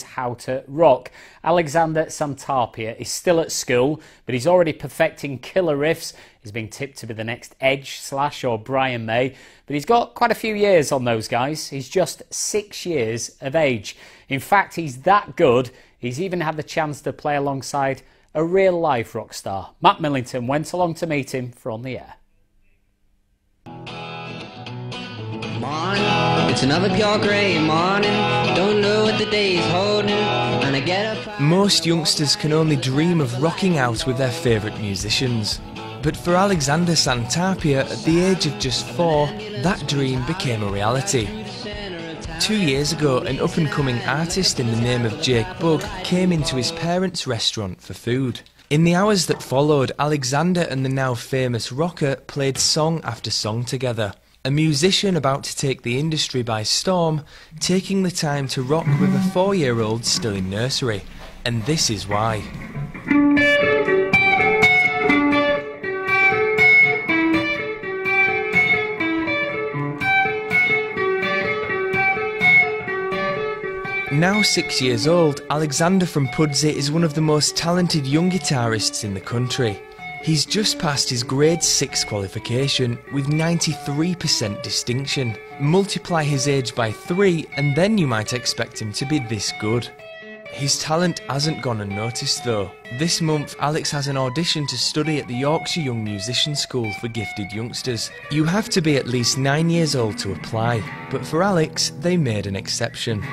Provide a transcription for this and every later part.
how to rock. Alexander Santarpia is still at school, but he's already perfecting killer riffs. He's being tipped to be the next Edge, Slash, or Brian May, but he's got quite a few years on those guys. He's just six years of age. In fact, he's that good, he's even had the chance to play alongside a real life rock star. Matt Millington went along to meet him for On the Air. It's another pure grey morning. Don't know what the day's holding. And I get up. Most youngsters can only dream of rocking out with their favourite musicians. But for Alexander Santarpia, at the age of just four, that dream became a reality. Two years ago, an up and coming artist in the name of Jake Bugg came into his parents' restaurant for food. In the hours that followed, Alexander and the now famous rocker played song after song together a musician about to take the industry by storm, taking the time to rock with a four year old still in nursery. And this is why. Now six years old, Alexander from Pudsey is one of the most talented young guitarists in the country. He's just passed his grade 6 qualification with 93% distinction. Multiply his age by 3 and then you might expect him to be this good. His talent hasn't gone unnoticed though. This month, Alex has an audition to study at the Yorkshire Young Musician School for gifted youngsters. You have to be at least 9 years old to apply, but for Alex, they made an exception.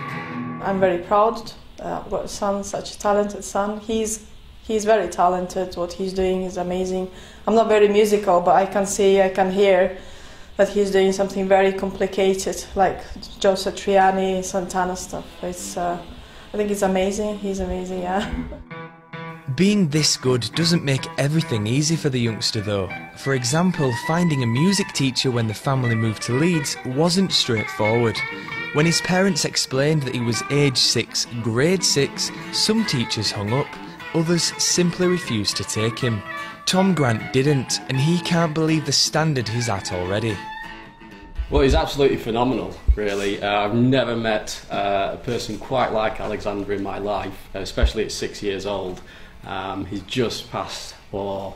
I'm very proud. Uh, I've got a son, such a talented son. He's he's very talented. What he's doing is amazing. I'm not very musical, but I can see, I can hear that he's doing something very complicated, like Joe Satriani, Santana stuff. It's, uh, I think it's amazing. He's amazing, yeah. Being this good doesn't make everything easy for the youngster though. For example, finding a music teacher when the family moved to Leeds wasn't straightforward. When his parents explained that he was age 6, grade 6, some teachers hung up Others simply refused to take him. Tom Grant didn't, and he can't believe the standard he's at already. Well, he's absolutely phenomenal, really. Uh, I've never met uh, a person quite like Alexander in my life, especially at six years old. Um, he's just passed, or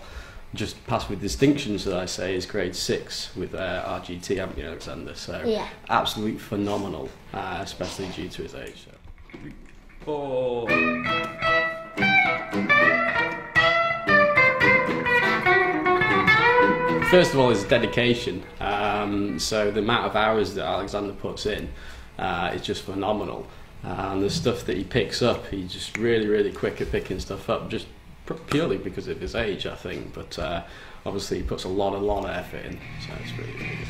just passed with distinction, should I say, is grade six with uh, RGT, haven't you, Alexander? So, yeah. absolutely phenomenal, uh, especially due to his age. So. Four. First of all, is dedication. Um, so the amount of hours that Alexander puts in uh, is just phenomenal. And the stuff that he picks up, he's just really, really quick at picking stuff up, just purely because of his age, I think. But uh, obviously, he puts a lot, a lot of effort in, so it's really, really good.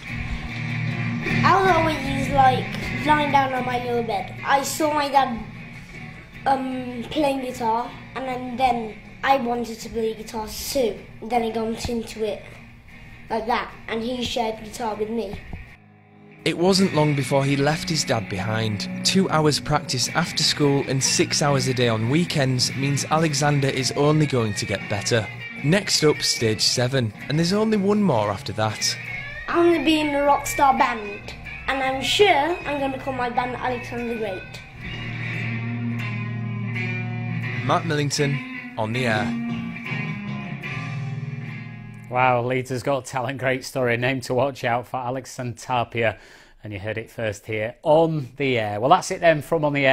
I was always like lying down on my little bed. I saw my dad um, playing guitar, and then, then I wanted to play guitar too. Then I got into it like that, and he shared guitar with me. It wasn't long before he left his dad behind. Two hours practice after school and six hours a day on weekends means Alexander is only going to get better. Next up, stage seven, and there's only one more after that. I'm going to be in a rock star band, and I'm sure I'm going to call my band Alexander Great. Matt Millington on the air. Wow, Leeds has got talent. Great story. Name to watch out for Alex Santarpia. And you heard it first here on the air. Well, that's it then from On the Air.